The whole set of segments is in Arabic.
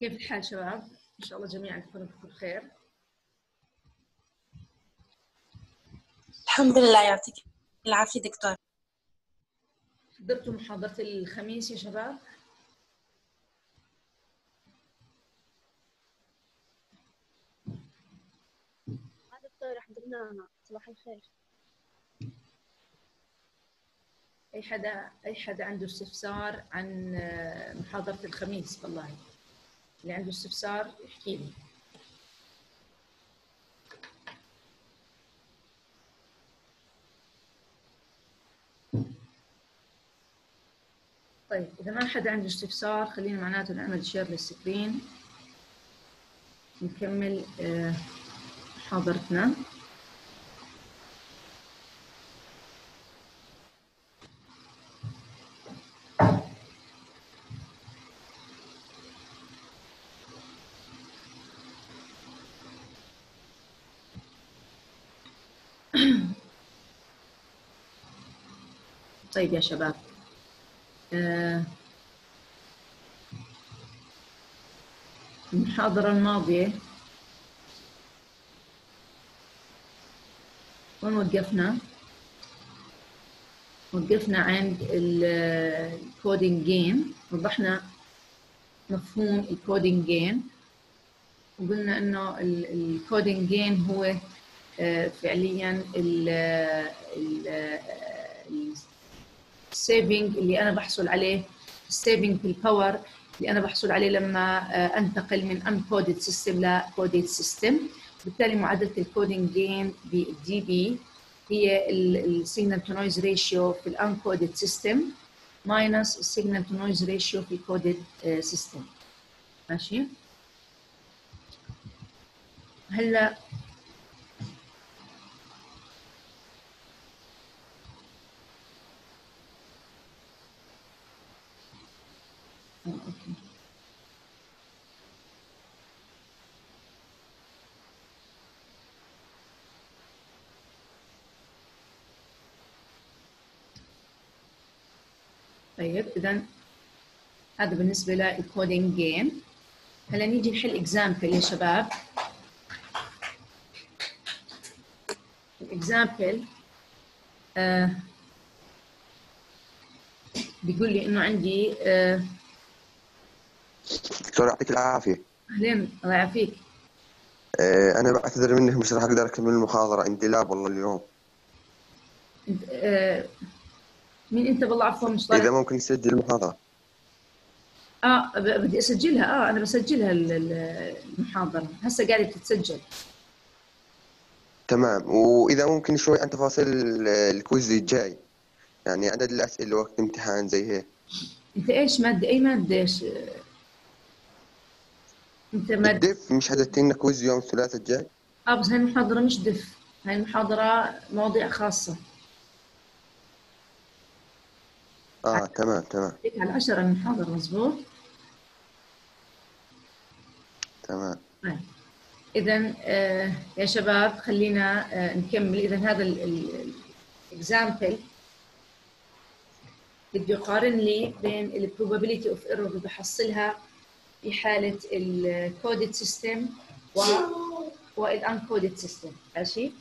كيف الحال شباب؟ إن شاء الله جميعا تكونوا بخير. الحمد لله يعطيك العافية دكتور. حضرتوا محاضرة الخميس يا شباب؟ آه دكتور حضرنا صباح الخير. أي حدا أي حدا عنده استفسار عن آه، محاضرة الخميس؟ والله. اللي عنده استفسار يحكي لي. طيب إذا ما حدا عنده استفسار خلينا معناته نعمل share لل screen نكمل آه، محاضرتنا. طيب يا شباب. آه، المحاضرة الماضية وين وقفنا؟ وقفنا عند ال coding gain وضحنا مفهوم ال coding gain وقلنا إنه ال coding gain هو آه، فعليا ال saving اللي أنا بحصل عليه ال saving في ال power اللي أنا بحصل عليه لما آه، أنتقل من uncoded system ل coded system بالتالي معادلة ال coding gain بال dB هي ال signal to noise ratio في ال uncoded system minus ال signal to noise ratio في ال coded system ماشي؟ هلا طيب اذا هذا بالنسبة للكودينج جيم هلا نيجي نحل example يا شباب. ال example آه بيقول لي إنه عندي آه دكتور يعطيك العافية. أهلين الله يعافيك. آه، أنا بعتذر منك مش راح أقدر أكمل المحاضرة عندي lab والله اليوم. آه مين أنت بالله عفوا مش إذا طالع ممكن نسجل المحاضرة آه بدي أسجلها. آه أنا بسجلها ال- ال- المحاضرة. هسه قاعدة تتسجل. تمام. وإذا ممكن شوي عن تفاصيل ال- ال quiz الجاي. يعني عدد الأسئلة وقت امتحان زي هيك. أنت إيش مادة؟ أي مادة إيش؟ أنت ماده ال diff مش حددتي لنا quiz يوم الثلاثاء الجاي؟ آه بس هاي المحاضرة مش diff. هاي المحاضرة مواضيع خاصة. آه تمام تمام. هيك على 10 المحاضره مزبوط تمام. طيب. اذا آه يا شباب خلينا آه نكمل. اذا هذا ال example بده يقارن لي بين ال probability of error اللي بحصلها في حالة ال coded system و وال uncoded system ماشي؟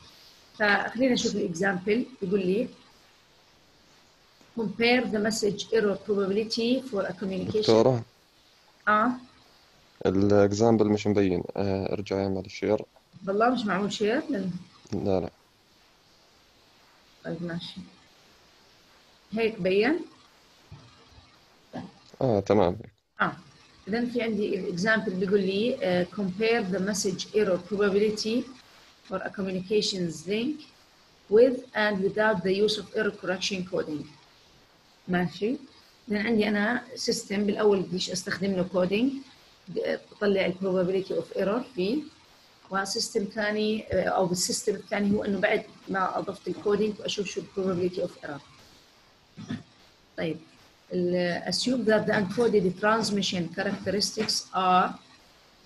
فخلينا نشوف ال example بيقول لي compare the message error probability for a communication دكتورة اه الاكزامبل مش مبين آه، ارجع اعمل الشير والله مش معمول شير لأن- لا لا طيب ماشي هيك بين اه تمام اه اذا في عندي الاكزامبل بيقول لي uh, compare the message error probability for a communications link with and without the use of error correction coding ماشي. اذا عندي أنا system بالأول بديش أستخدم له coding بطلع ال probability of error فيه. و system ثاني أو بال system الثاني هو إنه بعد ما أضفت ال coding وأشوف شو ال probability of error طيب assume that the uncoded transmission characteristics are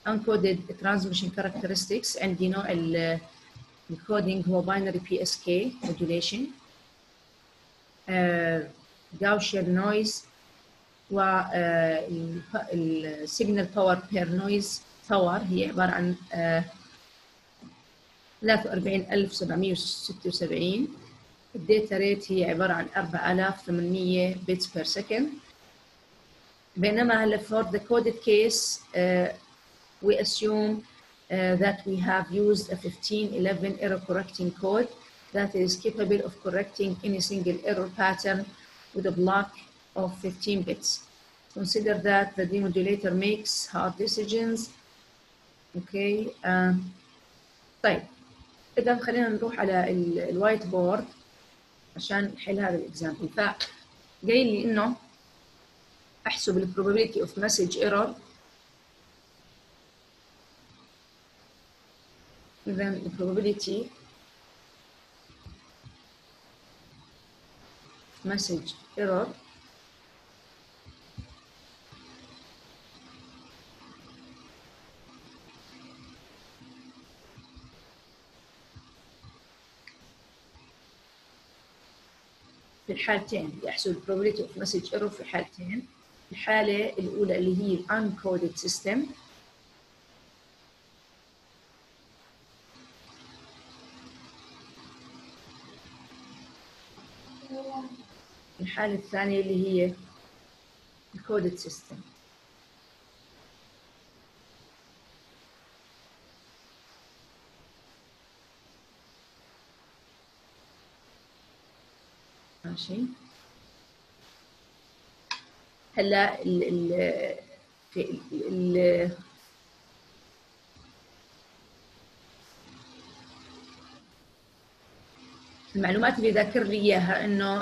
uncoded transmission characteristics عندي نوع ال- ال coding هو binary PSK modulation. آه، Gaussian noise وال signal power per noise power هي عبارة عن آه، 43776 ال data rate هي عبارة عن 4800 bits per second بينما هلا for the coded case uh, we assume uh, that we have used a 1511 error correcting code that is capable of correcting any single error pattern with a block of 15 bits. Consider that the demodulator makes hard decisions. Okay. Uh, طيب إذا خلينا نروح على ال- الوايت بورد عشان نحل هذا الاكزامبل فقايل لي إنه أحسب ال probability of message error إذا ال probability message error في الحالتين احسب probability of message error في حالتين. الحالة الأولى اللي هي uncoded system الحالة الثانية اللي هي الكودد سيستم ماشي. هلا ال ال ال المعلومات اللي ذاكر لي إياها إنه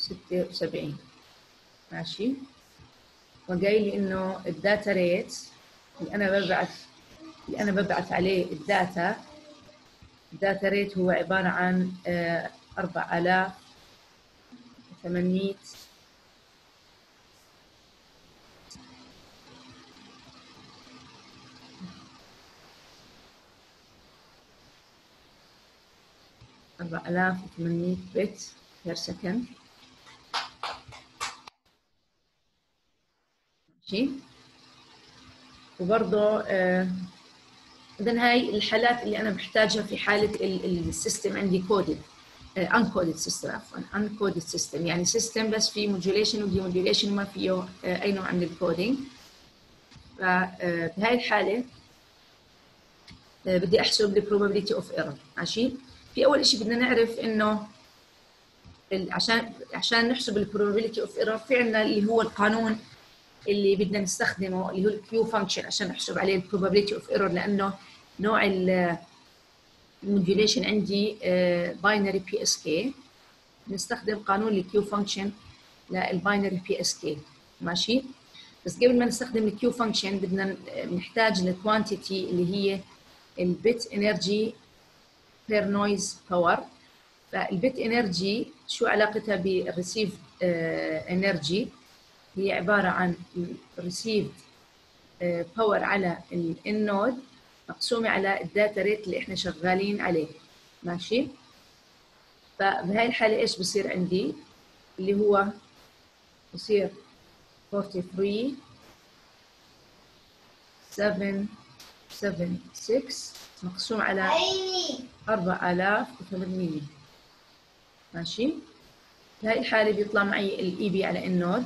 43000 34776 ماشي. وقايل لي إنه ال data rate اللي أنا ببعث اللي أنا ببعث عليه ال data ال data rate هو عبارة عن آه، 4800 4800 bit per second ماشي. وبرضه آه، اذا هاي الحالات اللي أنا بحتاجها في حالة ال system عندي coded uncoded system عفوا uncoded system يعني system بس في modulation و demodulation وما فيه آه، أي نوع من ال coding الحالة آه، بدي أحسب ال probability of error ماشي؟ في أول شيء بدنا نعرف إنه عشان عشان نحسب ال probability of error في عندنا اللي هو القانون اللي بدنا نستخدمه اللي هو ال Q function عشان نحسب عليه ال probability of error لأنه نوع ال modulation عندي binary PSK نستخدم قانون ال Q function لل binary PSK ماشي؟ بس قبل ما نستخدم ال Q function بدنا نحتاج ال quantity اللي هي ال bit energy per noise power فال bit energy شو علاقتها بال received energy هي عبارة عن received power على ال N0 مقسومة على ال data rate اللي إحنا شغالين عليه. ماشي؟ فبهاي الحالة إيش بصير عندي؟ اللي هو بصير 43 7 7 6 مقسوم على 4800 ماشي؟ في هاي الحالة بيطلع معي ال Eb على N naught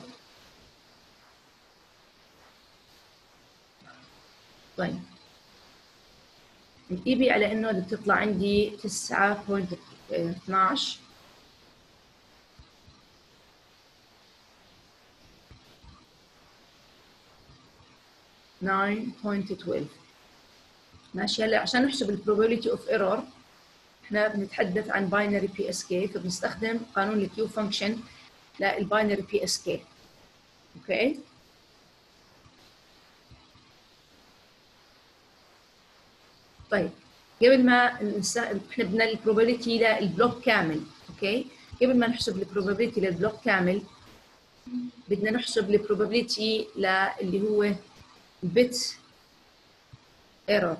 طيب. ال Eb على N naught بتطلع عندي 9.12 9.12 ماشي. هلا عشان نحسب ال probability of error إحنا بنتحدث عن binary PSK فبنستخدم قانون ال Q function لل binary PSK okay طيب قبل ما. إحنا بدنا ال probability لل block كامل okay قبل ما نحسب ال probability لل block كامل بدنا نحسب ال probability للي هو ال bit error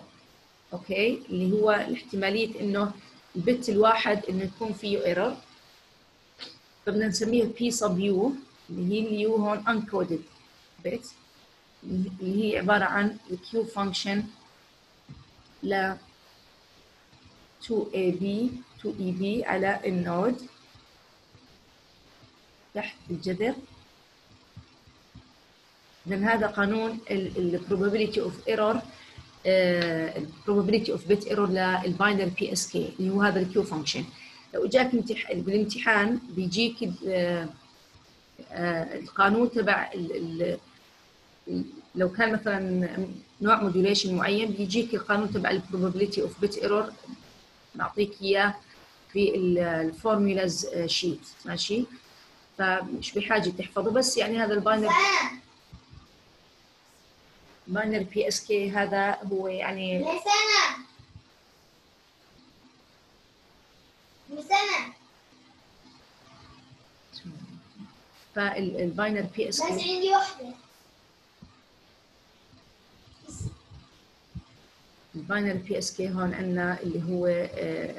okay اللي هو الاحتمالية إنه ال bit الواحد إنه يكون فيه error فبدنا نسميها P sub U اللي هي ال U هون uncoded bit اللي هي عبارة عن ال Q function ل 2Eb 2Eb على N naught. تحت الجذر. لأن هذا قانون ال probability of error ال probability of bit error لل binary PSK اللي هو هذا ال Q function لو امتح... بالامتحان بيجيك ال- آه، القانون تبع لو كان مثلا نوع modulation معين بيجيك القانون تبع ال probability of bit error بعطيك إياه في ال formulas sheet ماشي؟ فمش بحاجة تحفظه. بس يعني هذا ال binary binary PSK هذا هو يعني فال binary PS بس K عندي واحدة. ال binary PSK هون عندنا اللي هو آه،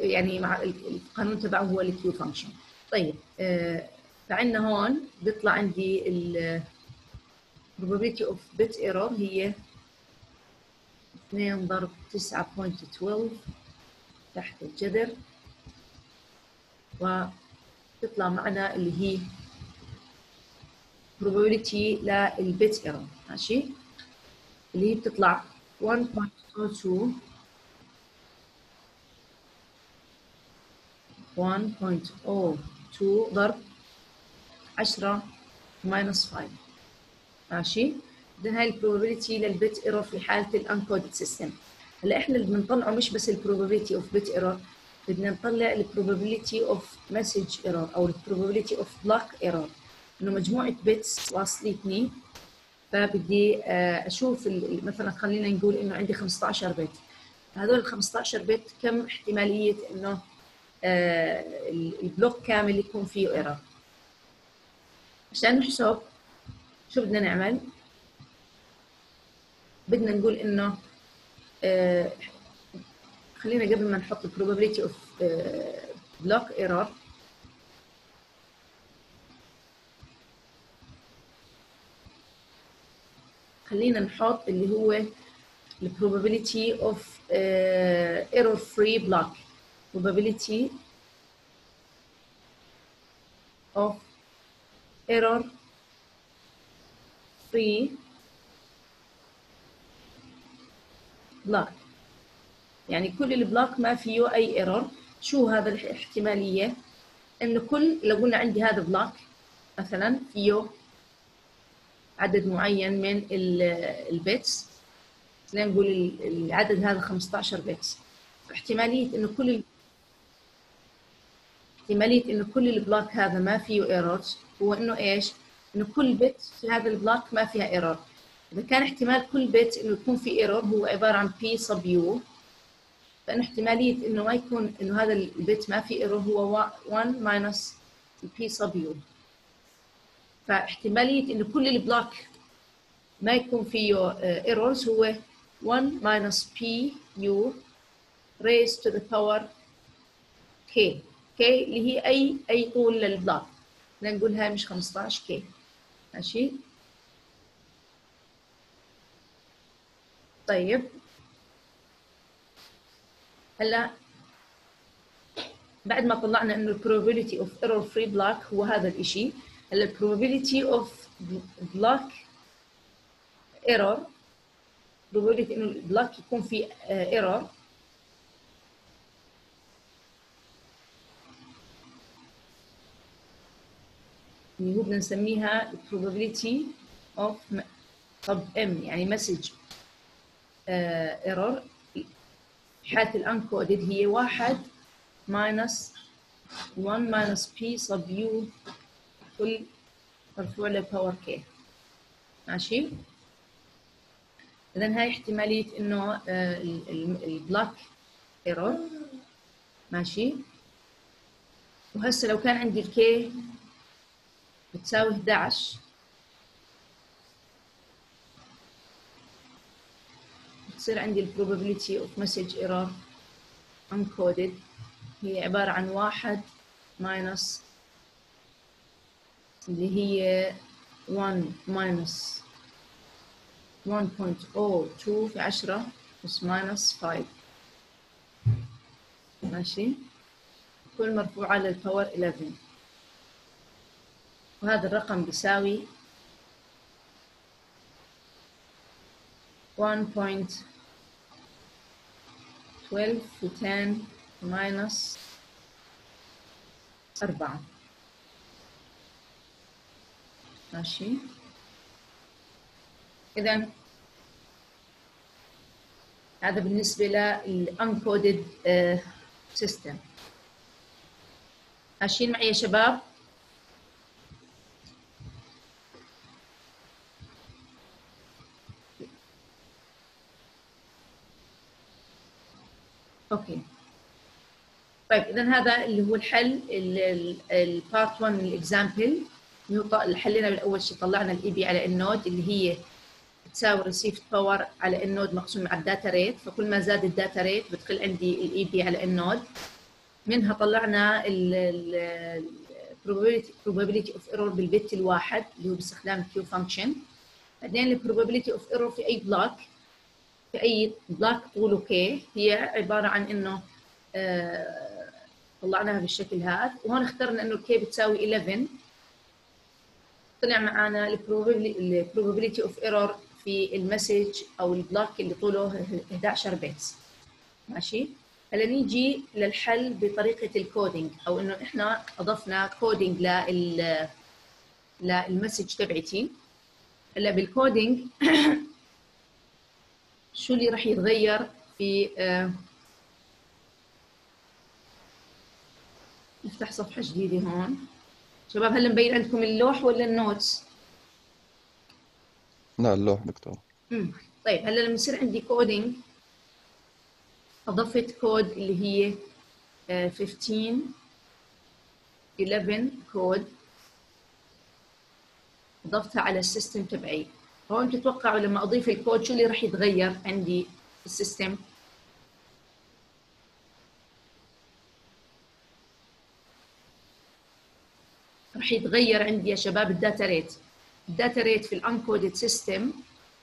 يعني مع ال- القانون تبعه هو ال Q function طيب آه، فعندنا هون بيطلع عندي ال probability of bit error هي 2 ضرب 9.12 تحت الجذر وتطلع معنا اللي هي probability لل bit error ماشي؟ اللي هي بتطلع 1.02 1.02 ضرب 10 minus 5 ماشي؟ اذا هاي ال probability لل bit error في حالة ال uncoded system هلا إحنا اللي بنطلعه مش بس ال probability of bit error بدنا نطلع ال probability of message error أو ال probability of block error إنه مجموعة bits واصلتني فبدي آه، أشوف مثلا خلينا نقول إنه عندي 15 bit هذول ال 15 bit كم احتمالية إنه آه، ال- block كامل يكون فيه error؟ عشان نحسب شو بدنا نعمل؟ بدنا نقول إنه آه، خلينا قبل ما نحط probability of block error خلينا نحط اللي هو probability of آه، error free block. Probability of error free block. يعني كل ال block ما فيه أي error شو هذا الاحتمالية؟ انه كل لو قلنا عندي هذا block مثلا فيه عدد معين من ال- bits. خلينا نقول ال- العدد هذا 15 bits احتمالية إنه كل ال- احتمالية إنه كل ال block هذا ما فيه errors هو إنه إيش؟ إنه كل bit في هذا ال block ما فيها error إذا كان احتمال كل bit إنه يكون في error هو عبارة عن P sub U فإنه احتمالية إنه ما يكون إنه هذا ال bit ما في error هو 1 minus ال P sub U فاحتمالية انه كل ال block ما يكون فيه errors هو 1 minus p u raised to the power k. K اللي هي أي أي طول لل block بدنا نقول هاي مش 15 k. ماشي؟ طيب. هلا بعد ما طلعنا إنه probability of error free block هو هذا الإشي. هلا probability of block error probability انه البلوك يكون في ايرور اللي هو بدنا نسميها probability of طب m يعني message error في حالة ال uncoded هي واحد minus 1 minus p sub u كل مرفوع لل power K ماشي؟ اذا هاي احتمالية إنه آه، ال- ال- block error ماشي؟ وهسه لو كان عندي الكي بتساوي 11 بتصير عندي ال probability of message error uncoded هي عبارة عن واحد minus اللي هي 1 minus 1.02 في 10 بس minus 5 ماشي؟ كل مرفوعة للباور 11 وهذا الرقم بيساوي 1.12 في 10 minus 4 ماشي. إذا هذا بالنسبة لل uncoded system ماشيين معي يا شباب؟ okay. طيب اذا هذا اللي هو الحل ال part 1 من ال example اللي حلينا بالاول شيء طلعنا ال Eb على N naught اللي هي تساوي received power على N naught مقسوم على ال data rate فكل ما زاد ال data rate بتقل عندي ال Eb على N naught منها طلعنا probability of error بال bit الواحد اللي هو باستخدام ال Q function بعدين ال probability of error في أي block في أي block طوله K هي عبارة عن إنه آه، طلعناها بالشكل هذا. وهون اخترنا إنه ال K بتساوي 11 طلع معنا probability- of error في ال message أو ال block اللي طوله 11 bits ماشي؟ هلا نيجي للحل بطريقة ال coding أو إنه إحنا أضفنا coding لل لل message تبعتي. هلا بال coding شو اللي راح يتغير في آه، نفتح صفحة جديدة هون. شباب هلا مبين عندكم اللوح ولا ال notes؟ لا اللوح دكتور مم. طيب هلا لما يصير عندي coding أضفت كود اللي هي آه، 15 11 كود أضفتها على ال system تبعي هون تتوقعوا لما أضيف الكود شو اللي راح يتغير عندي في ال system يتغير عندي يا شباب ال data rate. ال data rate في ال uncoded system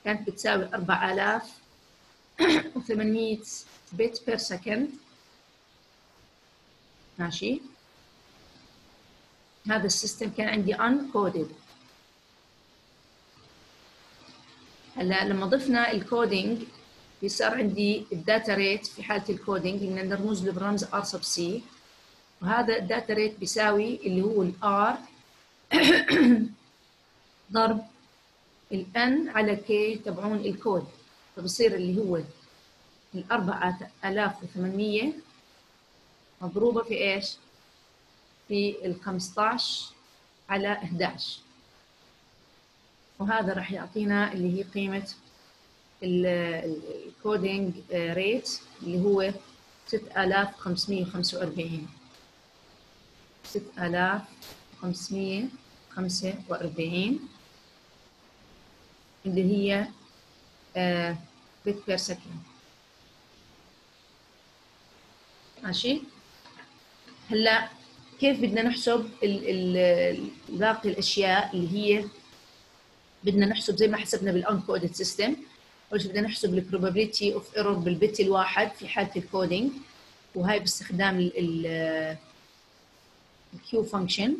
كانت بتساوي 4800 bit per second ماشي. هذا ال system كان عندي uncoded. هلا لما ضفنا ال coding بيصير عندي ال data rate في حالة ال coding بدنا نرمز له بالرمز R sub C وهذا ال data rate بيساوي اللي هو ال R ضرب ال N على K تبعون الكود. فبصير اللي هو ال 4800 مضروبة في إيش؟ في ال 15 على 11 وهذا راح يعطينا اللي هي قيمة الكودينج ريت اللي هو 6545 6545 اللي هي bit per second ماشي؟ هلا كيف بدنا نحسب باقي الأشياء اللي هي بدنا نحسب زي ما حسبنا بال uncoded system أول شيء بدنا نحسب ال probability of error بال bit الواحد في حالة ال coding وهي باستخدام ال ال Q function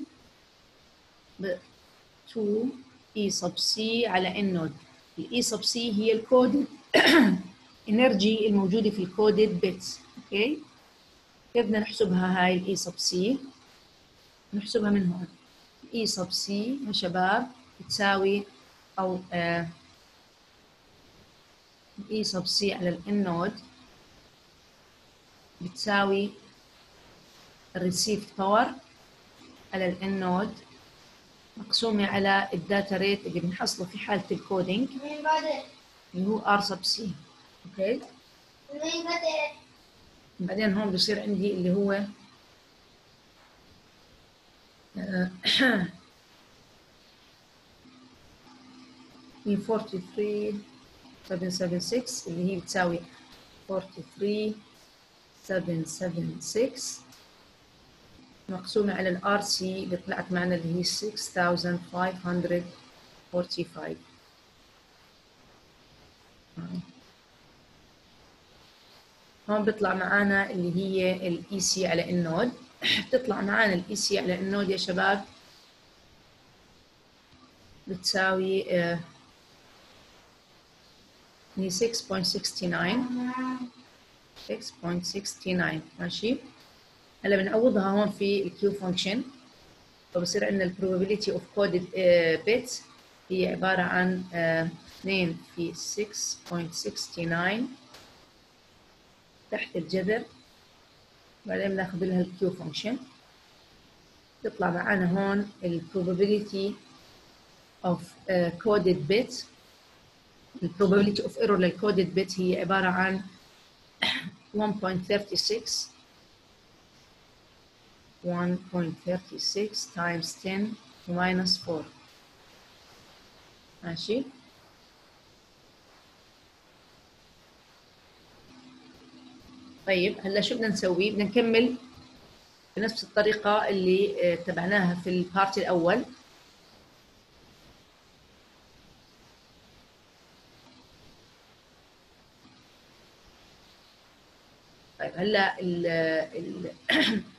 2 E sub C على N naught ال E sub C هي ال coded energy الموجودة في ال coded bits okay كيف بدنا نحسبها هاي ال E sub C نحسبها من هون. ال E sub C يا شباب بتساوي أو ال E sub C على ال N naught بتساوي ال received power على ال N naught مقسومة على ال data rate اللي بنحصله في حالة ال coding؟ اللي هو R sub C okay؟ بعدين هون بصير عندي اللي هو آه، هي 43 776 اللي هي بتساوي 43 776 مقسومة على ال R C اللي طلعت معنا اللي هي 6545 هون بيطلع معنا اللي هي ال E C على ال N naught بتطلع معنا ال E C على ال N naught يا شباب. بتساوي هي 6.69 6.69 ماشي؟ هلا بنعوضها هون في ال Q function فبصير عندنا ال probability of coded bits هي عبارة عن آه، 2 في 6.69 تحت الجذر. بعدين بناخذ لها ال Q function تطلع معنا هون ال probability of uh, coded bit ال probability of error لل coded bit هي عبارة عن 1.36 1.36 times 10 minus 4 ماشي؟ طيب هلا شو بدنا نسوي؟ بدنا نكمل بنفس الطريقة اللي آه، تبعناها في البارت الأول. طيب هلا ال ال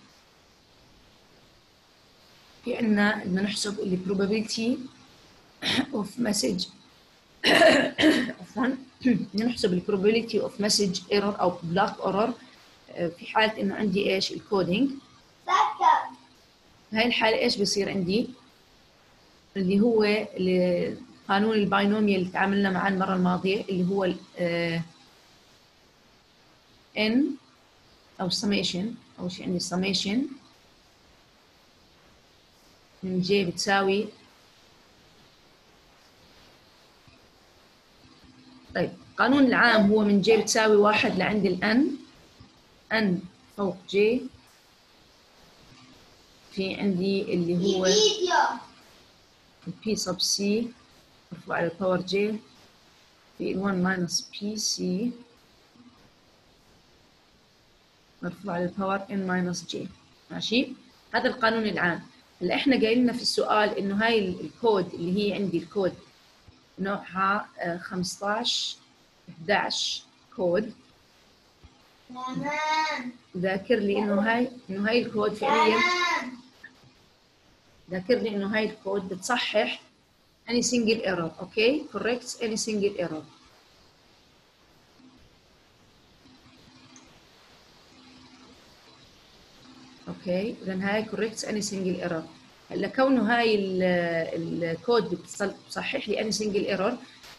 في عندنا بدنا نحسب اللي probability of message. عفوا. بدنا نحسب ال probability of message error أو block error آه، في حالة إنه عندي إيش؟ ال coding سكر هاي الحالة إيش بصير عندي؟ اللي هو ال- قانون ال binomial اللي تعاملنا معاه المرة الماضية اللي هو ال آه، n أو summation أول شيء عندي summation. من j بتساوي طيب القانون العام هو من j بتساوي واحد لعند ال n. N فوق j. في عندي اللي هو P sub C. مرفوع على الباور J. في ال 1 minus PC مرفوع على ال power N minus J. ماشي؟ هذا القانون العام. اللي إحنا قايل لنا في السؤال إنه هاي ال- الكود اللي هي عندي الكود نوعها آه، 15 11 كود. ذاكر لي إنه هاي إنه هاي الكود فعليا. ذاكر لي إنه هاي الكود بتصحح any single error okay corrects any single error. okay. اذا هاي corrects any single error. هلا كونه هاي ال- الكود بتصحح لي any single error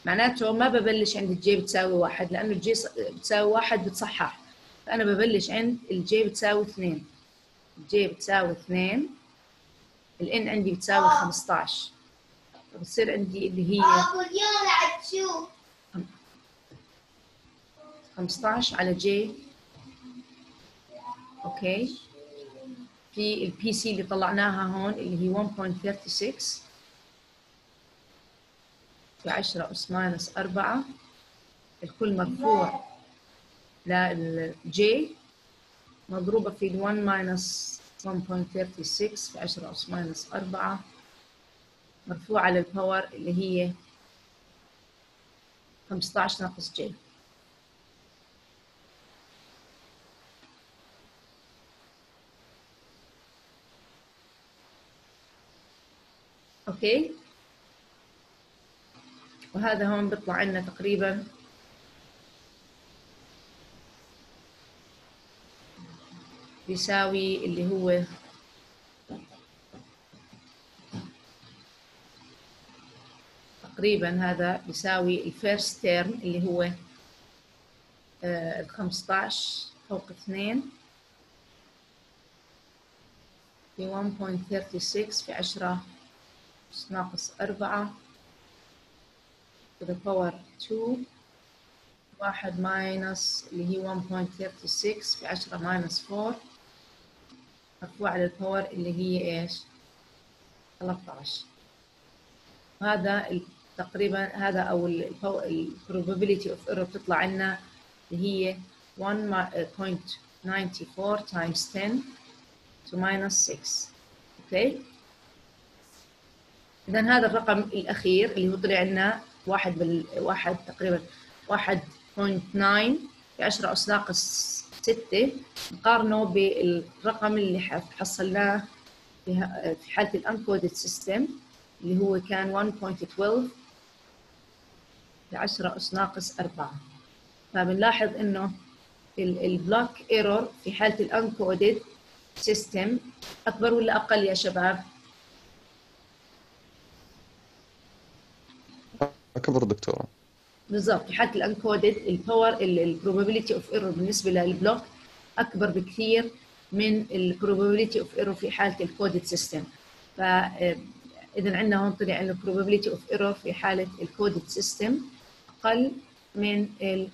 معناته ما ببلش عند ال J بتساوي واحد لأنه ال J بتساوي واحد بتصحح. فأنا ببلش عند ال J بتساوي اثنين. ال J بتساوي اثنين الإن عندي بتساوي 15 بتصير عندي اللي هي أبو اليوم قاعد تشوف. 15 على جي. أوكي. في البي سي اللي طلعناها هون اللي هي 1.36 في 10 أس ماينس 4 الكل مرفوع للجي مضروبة في ال 1 minus 1.36 في 10 أس minus 4 مرفوع على ال power اللي هي 15 ناقص j okay. وهذا هون بيطلع لنا تقريبا. بيساوي اللي هو تقريبا هذا بيساوي الفيرست تيرم اللي هو ال 15 فوق 2 في 1.36 في 10 أس ناقص أربعة. To the power 2 واحد minus اللي هي 1.36 في 10 minus 4 مرفوع على ال power اللي هي إيش؟ 13 وهذا ال- تقريبا هذا أو probability of error بتطلع لنا اللي هي 1.94 times 10 to minus 6 okay اذا هذا الرقم الأخير اللي هو طلع لنا واحد بال واحد تقريبا 1.9 في 10 أس ناقص 6 نقارنه بالرقم اللي حصلناه في ه- في حالة ال uncoded system اللي هو كان 1.12 في 10 أس ناقص 4 فبنلاحظ إنه ال block error في حالة ال uncoded system أكبر ولا أقل يا شباب؟ أكبر دكتورة. بالضبط. في حاله الانكودد الباور البروبابيلتي اوف ايرور بالنسبة للبلوك أكبر بكثير من ال probability of error في حالة ال coded system ف اذا عندنا هون طلع إنه probability of error في حالة ال coded system أقل من ال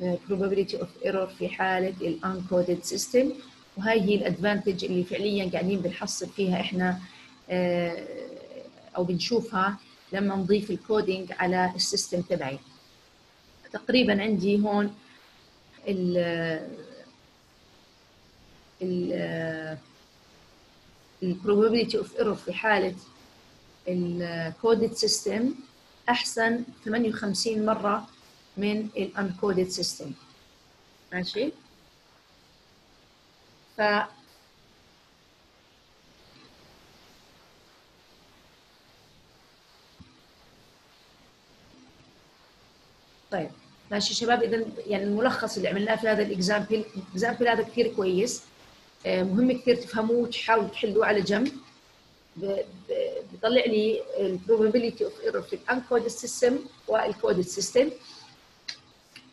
probability error في حالة ال uncoded system وهي هي ال advantage اللي فعليا قاعدين بنحصل فيها إحنا آه، أو بنشوفها لما نضيف ال coding على ال system تبعي. تقريبا عندي هون ال ال probability of error في حالة ال coded system أحسن 58 مرة من ال uncoded system. ماشي؟ ف طيب. ماشي شباب اذا يعني الملخص اللي عملناه في هذا ال example ال example هذا كثير كويس. آه، مهم كثير تفهموه وتحاولوا تحلوه على جنب. بيطلع لي ال probability of error في ال uncoded system وال coded system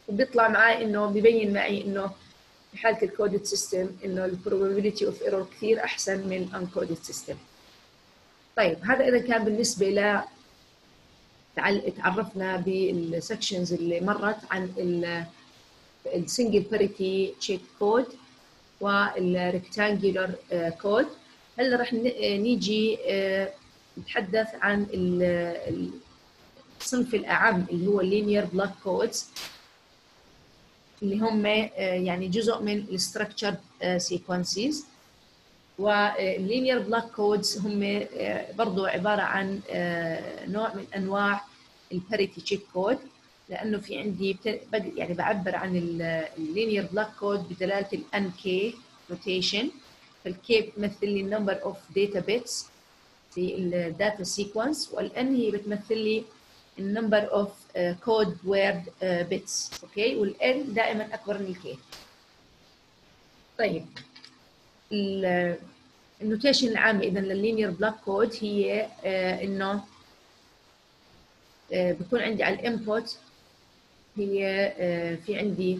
وبيطلع معي إنه ببين معي إنه في حالة ال coded system إنه ال probability of error كثير أحسن من ال uncoded system طيب هذا إذا كان بالنسبة ل تعرفنا بال sections اللي مرت عن ال single parity check code وال rectangular code هلا ن- آه، نيجي آه، نتحدث عن ال- ال- الصنف الأعم اللي هو ال linear block codes اللي هم آه، يعني جزء من ال structured sequences وال linear block codes هم آه، برضو عبارة عن آه، نوع من أنواع ال parity check code لأنه في عندي يعني بعبر عن ال linear block code بدلالة ال n k notation فال k بتمثل لي ال number of data bits في ال data sequence وال n هي بتمثل لي ال number of codeword bits okay؟ وال n دائما أكبر من ال k طيب. ال notation العامة إذا لل linear block code هي آه، إنه آه، بكون عندي على ال input هي آه، في عندي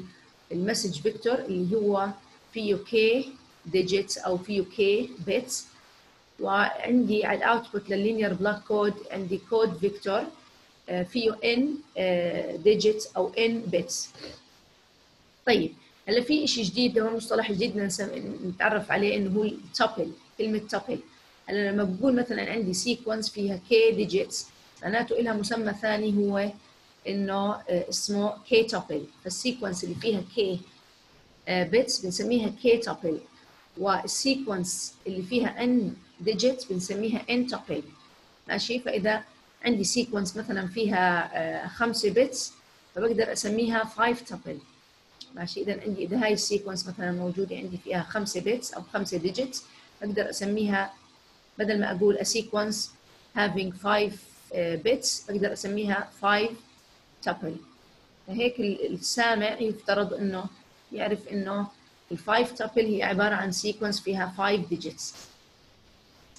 ال message vector اللي هو فيه k digits أو فيه k bits وعندي على ال output لل linear block code عندي code vector فيه n digits أو n bits طيب هلا في شيء جديد هو مصطلح جديد بدنا نتعرف عليه إنه هو ال tuple كلمة tuple. هلا لما بقول مثلا عندي sequence فيها k digits معناته لها مسمى ثاني هو إنه آه، اسمه k tuple. فال sequence اللي فيها k bits بنسميها k tuple. وال sequence اللي فيها n digits بنسميها n tuple. ماشي؟ فإذا عندي sequence مثلا فيها آه، خمسة bits فبقدر أسميها 5 tuple. ماشي. اذا عندي إذا هاي ال sequence مثلا موجودة عندي فيها خمسة bits أو خمسة digits أقدر أسميها بدل ما أقول a sequence having 5 bits أقدر أسميها 5 tuple. فهيك ال- السامع يفترض إنه يعرف إنه ال 5 tuple هي عبارة عن sequence فيها 5 digits.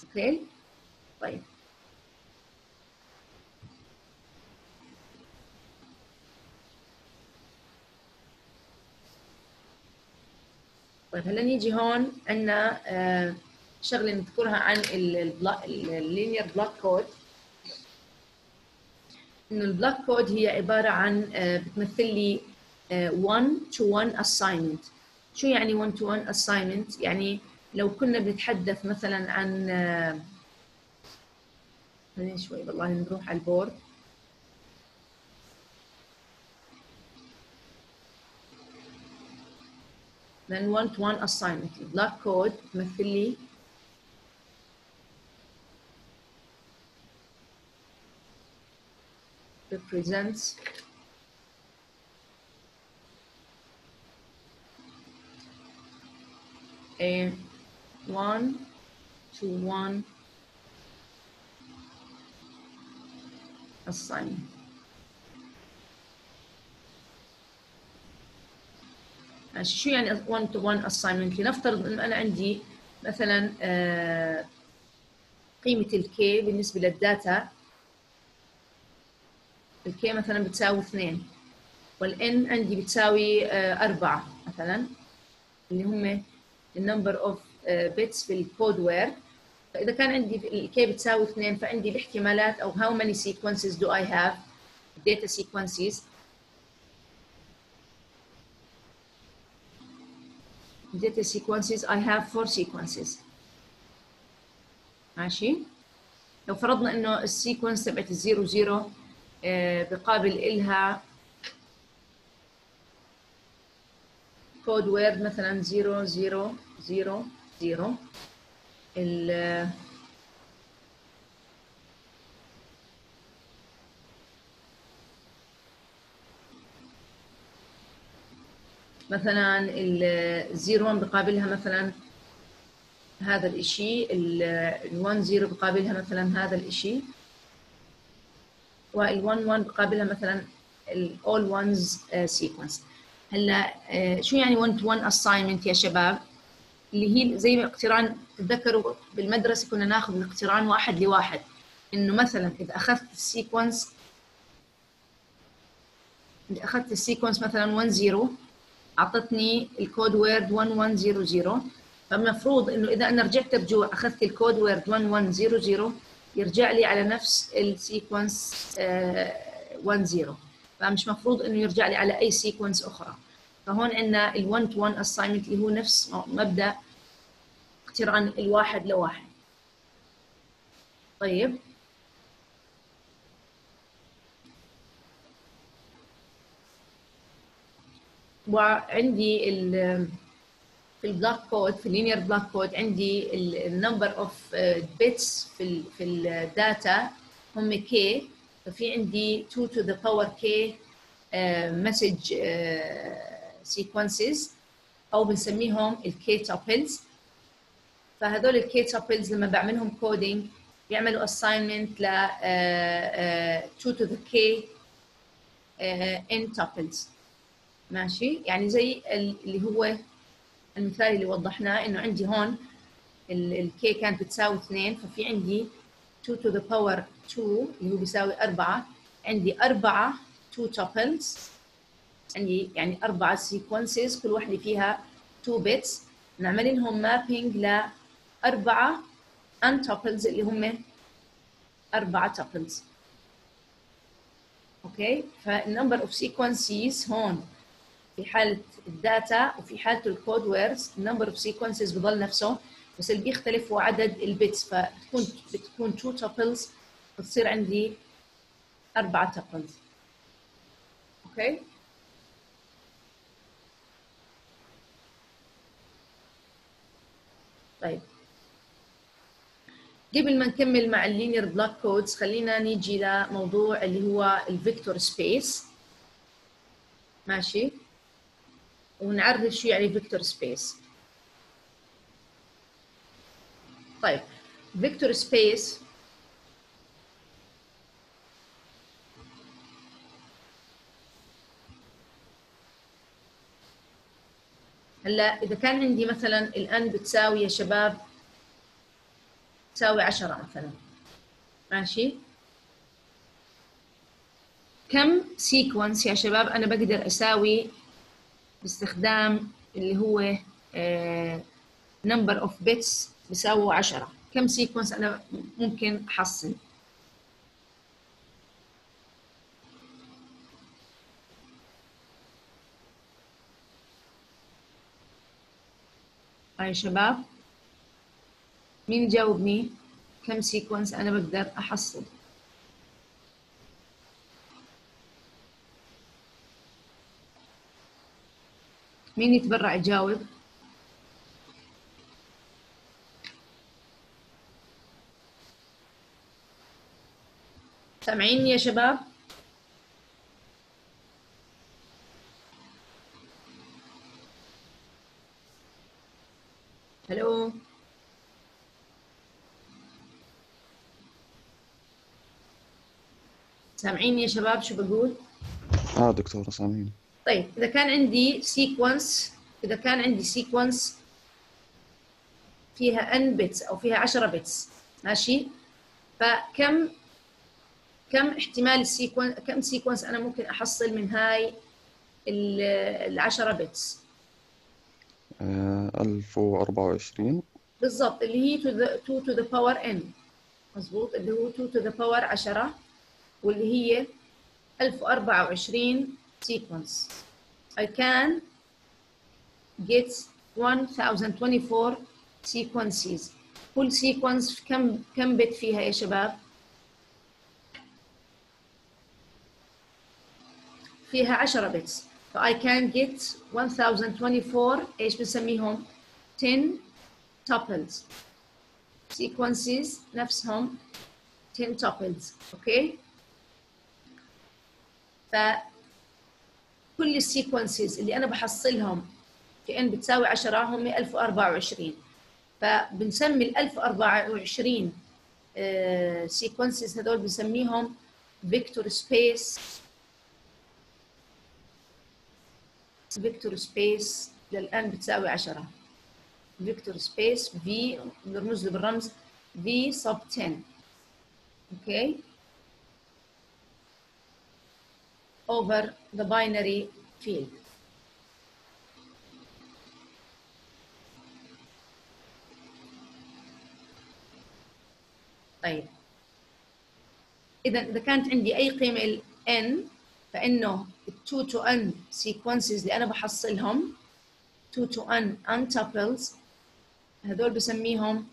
okay؟ طيب. طيب هلا نيجي هون عندنا آه، شغلة نذكرها عن ال linear block code إنه ال block code هي عبارة عن آه، بتمثل لي 1 to 1 assignment. شو يعني 1 to 1 assignment يعني لو كنا بنتحدث مثلا عن آه، خلينا شوي والله نروح على ال board then 1 to 1 assignment البلاك كود بتمثل لي represents a one to one assignment. ماشي. شو يعني one to one assignment لنفترض إنه أنا عندي مثلا آه، قيمة ال k بالنسبة لل data. ال k مثلا بتساوي اثنين. وال n عندي بتساوي آه، أربعة مثلا. اللي هم ال number of bits في ال code word فإذا كان عندي ال k بتساوي اثنين فعندي الاحتمالات أو how many sequences do I have data sequences. Data sequences I have four sequences. ماشي؟ لو فرضنا إنه ال sequence تبعت ال zero zero آه، بقابل إلها code word مثلا 0 0 0 0 ال مثلا ال 1 بقابلها مثلا هذا الإشي ال 1 0 بقابلها مثلا هذا الإشي وال 1 1 بقابلها مثلا ال all ones uh, sequence. هلأ uh, شو يعني 1 to 1 assignment يا شباب؟ اللي هي زي ما اقتران تذكروا بالمدرسة كنا ناخذ الاقتران واحد لواحد. إنه مثلا إذا أخذت السيكونس إذا أخذت ال sequence مثلا 1 0 أعطتني ال code word 1100 فالمفروض إنه إذا أنا رجعت رجوع أخذت ال code word 1100 يرجع لي على نفس ال sequence 10 فمش مفروض إنه يرجع لي على أي sequence أخرى. فهون عندنا ال 1 to 1 assignment اللي هو نفس مبدأ اقتران الواحد لواحد. طيب. وعندي ال في ال block code في ال linear block code عندي ال number of bits في ال في ال data هم k ففي عندي 2 to the power k message sequences أو بنسميهم ال k tuples فهذول ال k tuples لما بعملهم coding بيعملوا assignment ل uh, uh, 2 to the k uh, n tuples. ماشي؟ يعني زي اللي هو المثال اللي وضحناه إنه عندي هون ال k كانت بتساوي 2 ففي عندي 2 to the power 2 اللي هو بيساوي 4 عندي 4 2 tuples. عندي يعني أربعة sequences كل واحدة فيها 2 bits نعمل لهم mapping لأربعة n tuples اللي هم أربعة tuples. okay فال number of sequences هون. في حالة ال data وفي حالة ال code words ال number of sequences بضل نفسه بس اللي بيختلف هو عدد ال bits فبتكون بتكون 2 tuples بتصير عندي أربعة tuples. okay طيب. قبل ما نكمل مع ال linear block codes خلينا نيجي لموضوع اللي هو ال vector space ماشي؟ ونعرف شو يعني vector space. طيب vector space هلا إذا كان عندي مثلا ال n بتساوي يا شباب تساوي 10 مثلا. ماشي؟ كم sequence يا شباب أنا بقدر أساوي باستخدام اللي هو number of bits بيساوي 10 كم sequence أنا ممكن أحصل؟ هاي شباب مين جاوبني؟ كم سيكونس أنا بقدر أحصل؟ مين يتبرع يجاوب؟ سامعيني يا شباب؟ hello سامعيني يا شباب شو بقول؟ آه دكتورة سامعين. طيب إذا كان عندي sequence إذا كان عندي sequence فيها n bits أو فيها 10 bits ماشي؟ فكم كم احتمال ال sequence كم sequence أنا ممكن أحصل من هاي ال 10 بيتس آه 1024 بالضبط اللي هي to the 2 to the power n. مظبوط اللي هو 2 to the power 10 واللي هي 1024 sequence I can get 1024 sequences كل sequence كم كم بت فيها يا شباب؟ فيها 10 بتس ف I can get 1024 ايش بنسميهم؟ 10 tuples sequences نفسهم 10 tuples اوكي فكل السيكونسز اللي أنا بحصلهم في ان بتساوي 10 هم 1024 فبنسمي ال 1024 sequences هذول بنسميهم vector space vector space لل n بتساوي 10 vector space في بنرمز له بالرمز v sub 10 okay over the binary field طيب اذا اذا كانت عندي اي قيمه ال n فانه ال 2 to n sequences اللي انا بحصلهم 2 to n untuples هذول بسميهم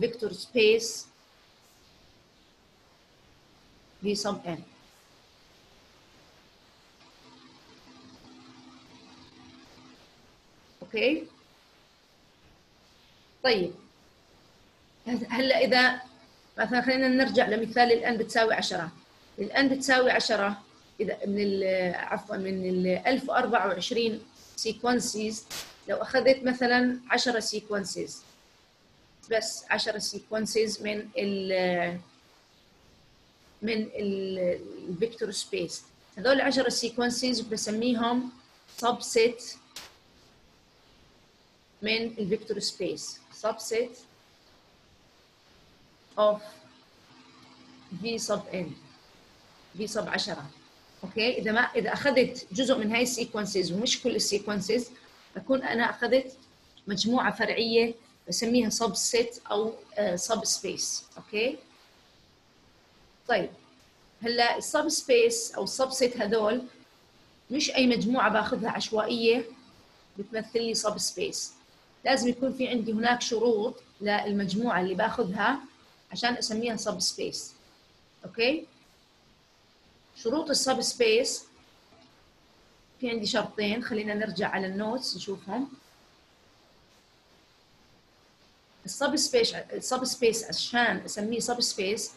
vector space v sub n أوكي؟ طيب. هلا إذا مثلا خلينا نرجع لمثال ال n بتساوي 10 ال n بتساوي 10 إذا من ال عفوا من ال 1024 sequences لو أخذت مثلا 10 sequences بس 10 sequences من ال من ال vector space هذول 10 sequences بسميهم subset من ال vector space subset of v sub n v sub 10 okay إذا ما إذا أخذت جزء من هاي ال sequences ومش كل ال sequences بكون أنا أخذت مجموعة فرعية بسميها subset أو subspace okay طيب. هلأ ال subspace أو ال subset هذول مش أي مجموعة باخذها عشوائية بتمثل لي subspace لازم يكون في عندي هناك شروط للمجموعة اللي باخذها عشان أسميها subspace okay؟ شروط ال subspace في عندي شرطين خلينا نرجع على ال notes نشوفهم. ال subspace ال subspace عشان أسميه subspace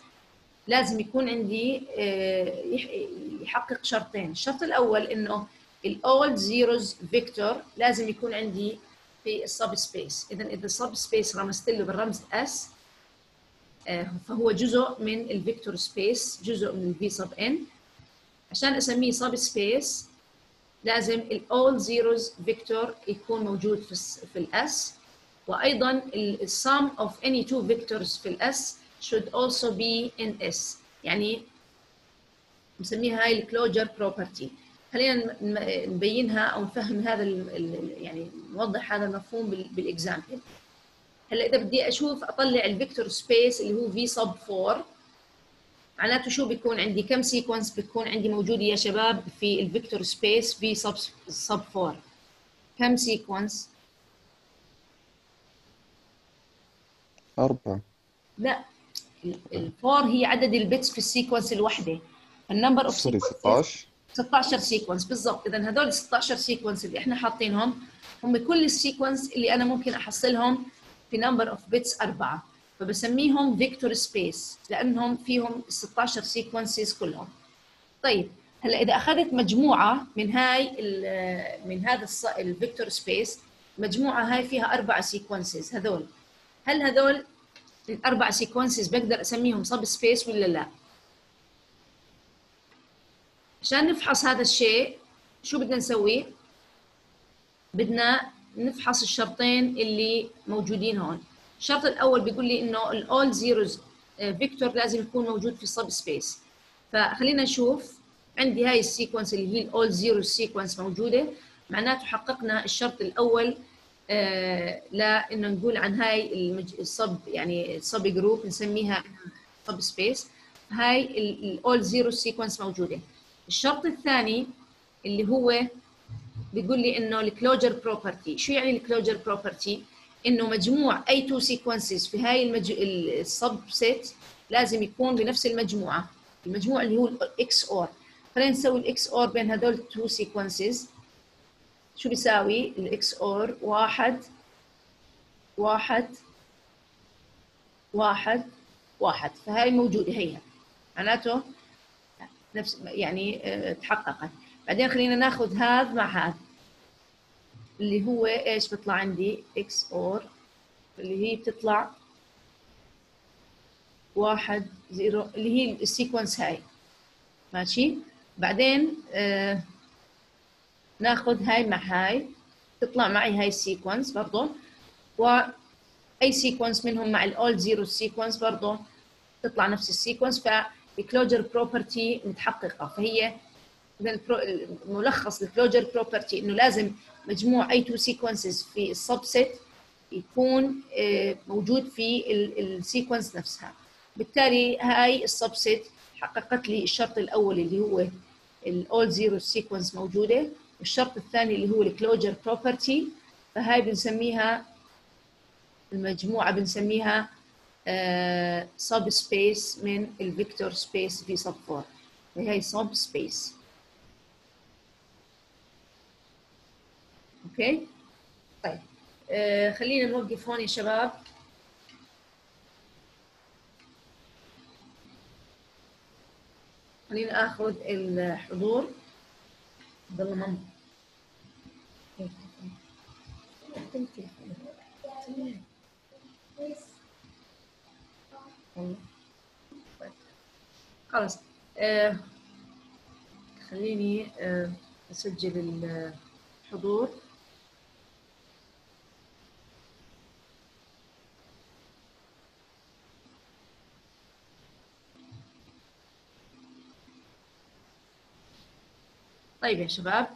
لازم يكون عندي يحقق شرطين. الشرط الأول إنه ال all zeros vector لازم يكون عندي في ال subspace اذا اذا ال subspace رمزت له بالرمز S فهو جزء من ال vector space جزء من ال V sub n عشان أسميه subspace لازم ال all zeros vector يكون موجود في في ال S وأيضا ال sum of any two vectors في ال S should also be in S. يعني نسميها هاي ال closure property خلينا نبينها أو نفهم هذا يعني نوضح هذا المفهوم بال example هلا إذا بدي أشوف أطلع ال vector space اللي هو V sub 4 معناته شو بيكون عندي؟ كم sequence بتكون عندي موجوده يا شباب في ال vector space V sub sub 4 كم sequence أربعة. لا ال- ال four هي عدد ال bits في ال sequence الواحده ال number of sorry 16 16 sequence بالضبط. اذا هذول ال 16 sequence اللي إحنا حاطينهم هم كل ال sequences اللي أنا ممكن أحصلهم في number of bits أربعة. فبسميهم vector space لأنهم فيهم 16 sequences كلهم. طيب هلأ إذا أخذت مجموعة من هاي من هذا ال vector space مجموعة هاي فيها أربع sequences هذول. هل هذول الأربع سيكونسز بقدر أسميهم subspace ولا لا؟ عشان نفحص هذا الشيء شو بدنا نسوي؟ بدنا نفحص الشرطين اللي موجودين هون الشرط الأول بيقول لي إنه ال all zeros vector لازم يكون موجود في ال subspace فخلينا نشوف عندي هاي ال sequence اللي هي ال all zero sequence موجودة معناته حققنا الشرط الأول آه لأنه نقول عن هاي. ال sub يعني ال subgroup نسميها subspace هاي ال all zero sequence موجودة الشرط الثاني اللي هو بيقول لي إنه ال closure property شو يعني ال closure property إنه مجموع any two sequences في هاي المج... ال subset لازم يكون بنفس المجموعة. المجموع اللي هو ال XOR خلينا نسوي ال XOR بين هدول ال two sequences شو بيساوي؟ ال XOR واحد واحد واحد واحد. فهاي موجودة هي. معناته نفس يعني آه تحققت. بعدين خلينا ناخذ هذا مع هذا اللي هو إيش بيطلع عندي؟ XOR اللي هي بتطلع واحد zero اللي هي ال sequence هاي. ماشي؟ بعدين آه ناخذ هاي مع هاي تطلع معي هاي ال sequence برضه واي sequence منهم مع ال all zero sequence برضه تطلع نفس ال sequence فال closure property متحققة. فهي اذا ملخص ال closure property إنه لازم مجموع any two sequences في ال subset يكون موجود في ال sequence نفسها. بالتالي هاي ال subset حققت لي الشرط الأول اللي هو ال all zero sequence موجودة والشرط الثاني اللي هو ال closure property فهاي بنسميها المجموعة بنسميها subspace من ال vector space V sub 4 فهي subspace okay؟ طيب. آه خلينا نوقف هون يا شباب. خلينا اخذ الحضور. عبد الله مم خلاص. آه خليني آه أسجل الحضور. طيب يا شباب.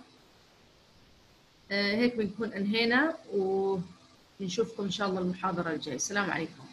آه هيك بنكون أنهينا ونشوفكم إن شاء الله المحاضرة الجاية. السلام عليكم.